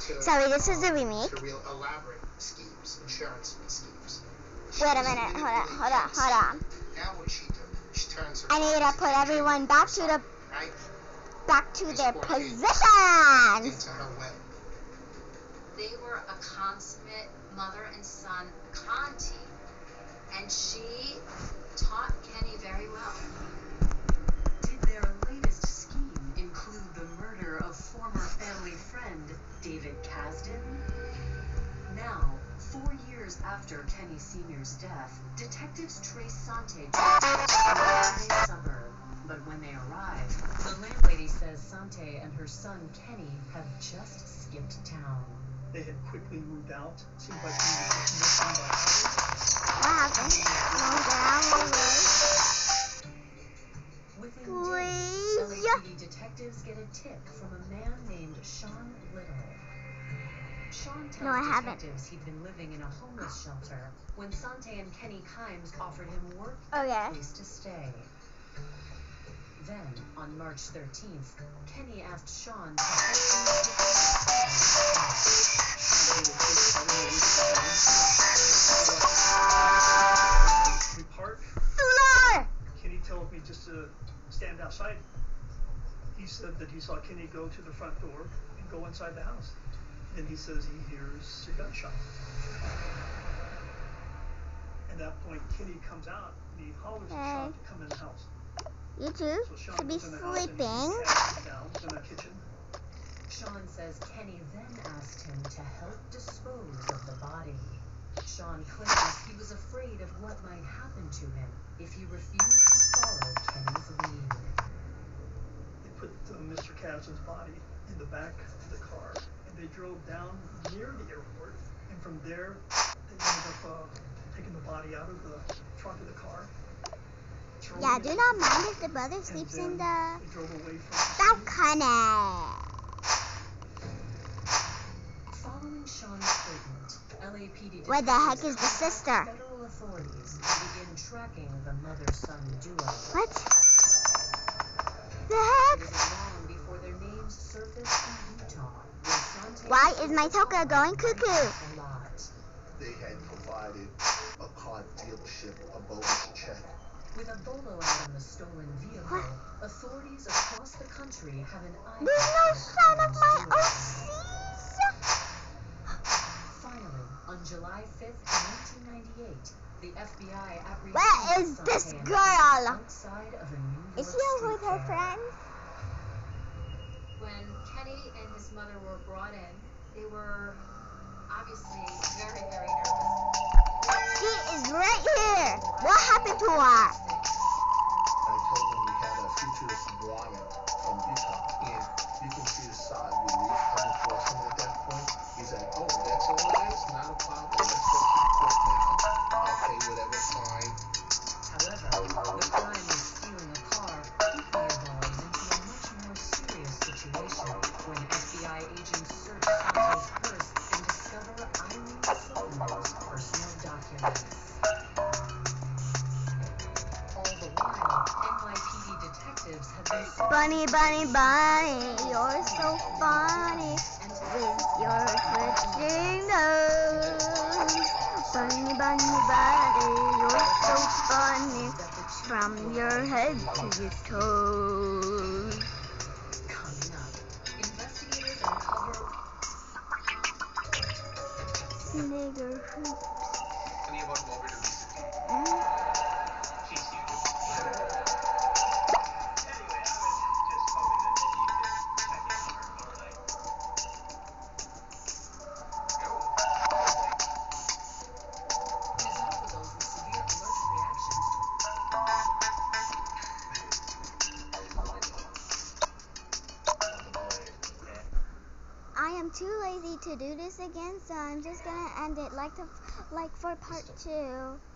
to, Sorry, this is a um, remake? To real elaborate schemes, insurance schemes. She Wait a minute. Hold on. Hold on. Hold on. Now what she do? She turns her I need to put everyone back to the right back to This their poor positions. into her web. They were a consummate mother and son con team. And she taught Kenny very well. Did their after Kenny Sr.'s death, detectives trace Sante to a nearby suburb. But when they arrive, the landlady says Sante and her son Kenny have just skipped town. They had quickly moved out. Seemed like he was missing by hours. What happened? Slow down, Within Please. days, LAPD detectives get a tip from a man named Sean Little. Sean tells No, I haven't. detectives he'd been living in a homeless shelter when Sante and Kenny Kimes offered him work Okay. and a place to stay. Then, on March 13th, Kenny asked Sean to help We park. Floor. Kenny told me just to stand outside. He said that he saw Kenny go to the front door and go inside the house. Then he says he hears a gunshot. At that point, Kenny comes out and he hollers at Sean to come in the house. You two So Sean should be goes in the house and he sleeping. sees in the kitchen. Sean says Kenny then asked him to help dispose of the body. Sean claims he was afraid of what might happen to him if he refused to follow Kenny's lead. They put uh, Mr. Kazdin's body in the back of the car and they drove down near the airport. And from there, they ended up uh, taking the body out of the trunk of the car. Yeah, do not mind if the brother sleeps in the They drove away from the scene. balcony. Following Sean's statement, LAPD Where the heck is the sister? Federal authorities begin tracking the mother-son duo. What? The It heck? Why is my sold Toca going cuckoo? they had provided a car dealership a bogus check. With a bolo out on the stolen vehicle, authorities across the country have an eye There's no on the sign of my duo. OCs. Finally, on July 5th, 1998, the FBI apprehended Where is this girl? of a New York Is she with her friends? When Kenny and his mother were brought in, they were obviously very, very nervous. She is right here. What happened to her? I told him we had a futurist from Utah, and you can see the side relief coming across him at that point. He's like, oh, that's all it is? Not a problem. Bunny, bunny, bunny, you're so funny with your twitching nose. Bunny, bunny, bunny, you're so funny from your head to your toes. coming up. Investigators uncover Nigger hoops. I am too lazy to do this again, so I'm just gonna end it like the like for part two.